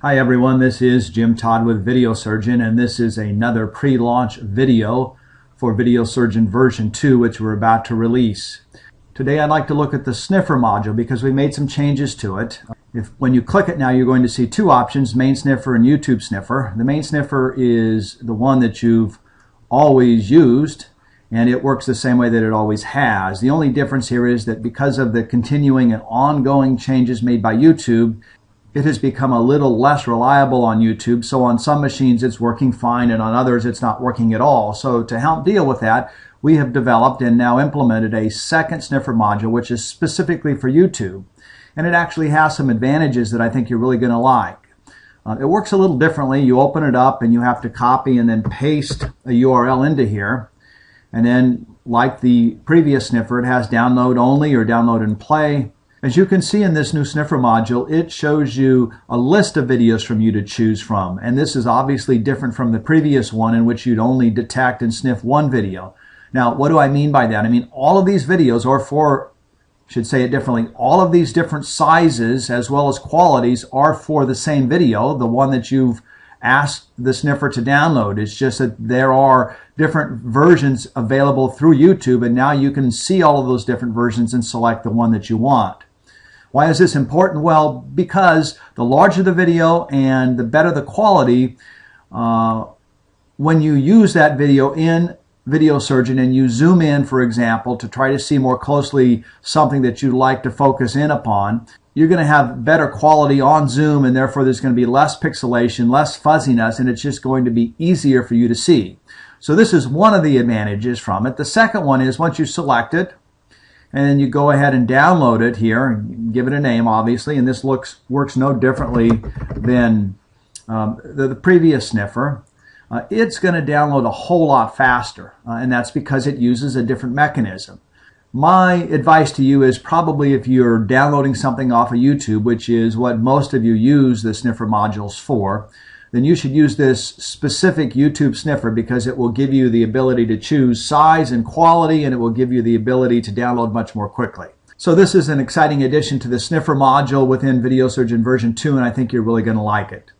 Hi everyone, this is Jim Todd with Video Surgeon and this is another pre-launch video for Video Surgeon version 2 which we're about to release. Today I'd like to look at the sniffer module because we made some changes to it. If When you click it now you're going to see two options, main sniffer and YouTube sniffer. The main sniffer is the one that you've always used and it works the same way that it always has. The only difference here is that because of the continuing and ongoing changes made by YouTube, it has become a little less reliable on YouTube. So on some machines it's working fine and on others it's not working at all. So to help deal with that, we have developed and now implemented a second sniffer module which is specifically for YouTube. And it actually has some advantages that I think you're really going to like. Uh, it works a little differently. You open it up and you have to copy and then paste a URL into here. And then like the previous sniffer, it has download only or download and play. As you can see in this new sniffer module, it shows you a list of videos from you to choose from. And this is obviously different from the previous one in which you'd only detect and sniff one video. Now, what do I mean by that? I mean, all of these videos are for, should say it differently, all of these different sizes as well as qualities are for the same video, the one that you've asked the sniffer to download. It's just that there are different versions available through YouTube, and now you can see all of those different versions and select the one that you want. Why is this important? Well, because the larger the video and the better the quality, uh, when you use that video in Video Surgeon and you zoom in, for example, to try to see more closely something that you'd like to focus in upon, you're going to have better quality on zoom and therefore there's going to be less pixelation, less fuzziness, and it's just going to be easier for you to see. So this is one of the advantages from it. The second one is once you select it, and then you go ahead and download it here and give it a name obviously and this looks works no differently than um, the, the, previous sniffer. Uh, it's going to download a whole lot faster uh, and that's because it uses a different mechanism. My advice to you is probably if you're downloading something off of YouTube which is what most of you use the sniffer modules for then you should use this specific YouTube sniffer because it will give you the ability to choose size and quality and it will give you the ability to download much more quickly. So this is an exciting addition to the sniffer module within Video Surgeon version 2 and I think you're really going to like it.